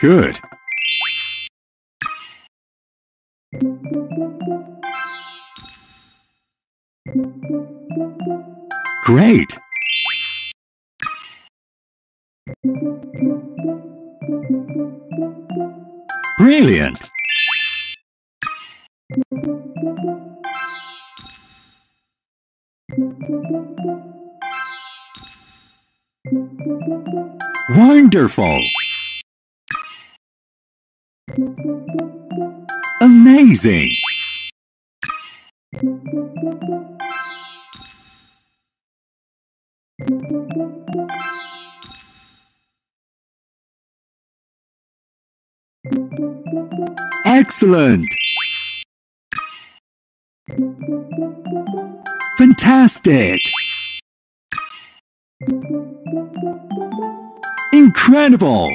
Good. Great. Brilliant. Wonderful. Amazing. Excellent. Fantastic. Incredible.